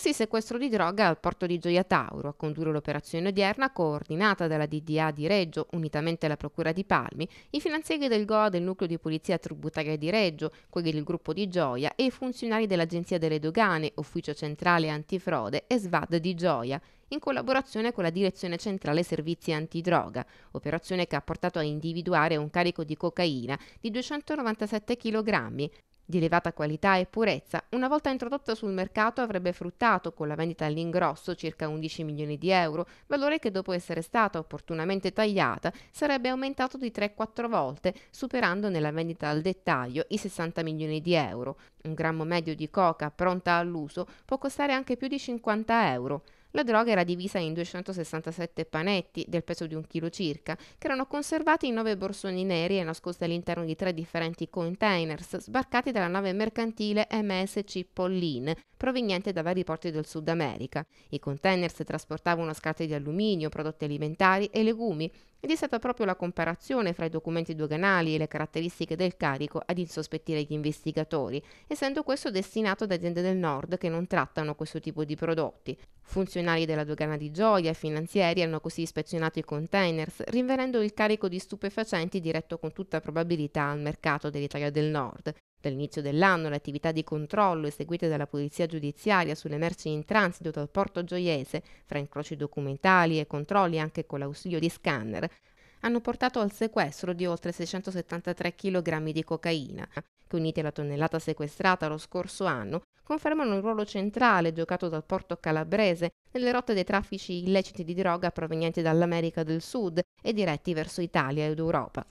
maxi sequestro di droga al porto di Gioia Tauro. A condurre l'operazione odierna, coordinata dalla DDA di Reggio, unitamente alla Procura di Palmi, i finanzieri del GOA del Nucleo di Polizia Tributaria di Reggio, quelli del gruppo di Gioia e i funzionari dell'Agenzia delle Dogane, Ufficio Centrale Antifrode e SVAD di Gioia, in collaborazione con la Direzione Centrale Servizi Antidroga, operazione che ha portato a individuare un carico di cocaina di 297 kg, di elevata qualità e purezza, una volta introdotta sul mercato avrebbe fruttato con la vendita all'ingrosso circa 11 milioni di euro, valore che dopo essere stata opportunamente tagliata sarebbe aumentato di 3-4 volte, superando nella vendita al dettaglio i 60 milioni di euro. Un grammo medio di coca pronta all'uso può costare anche più di 50 euro. La droga era divisa in 267 panetti del peso di un chilo circa, che erano conservati in nove borsoni neri e nascosti all'interno di tre differenti containers sbarcati dalla nave mercantile MSC Pollin, proveniente da vari porti del Sud America. I containers trasportavano scatole di alluminio, prodotti alimentari e legumi, ed è stata proprio la comparazione fra i documenti doganali e le caratteristiche del carico ad insospettire gli investigatori, essendo questo destinato ad aziende del nord che non trattano questo tipo di prodotti. Funzionari della dogana di Gioia e finanzieri hanno così ispezionato i containers, rinvenendo il carico di stupefacenti diretto con tutta probabilità al mercato dell'Italia del Nord. Dall'inizio dell'anno le attività di controllo eseguite dalla Polizia Giudiziaria sulle merci in transito dal porto gioiese, fra incroci documentali e controlli anche con l'ausilio di scanner, hanno portato al sequestro di oltre 673 kg di cocaina, che uniti alla tonnellata sequestrata lo scorso anno, confermano il ruolo centrale giocato dal porto calabrese nelle rotte dei traffici illeciti di droga provenienti dall'America del Sud e diretti verso Italia ed Europa.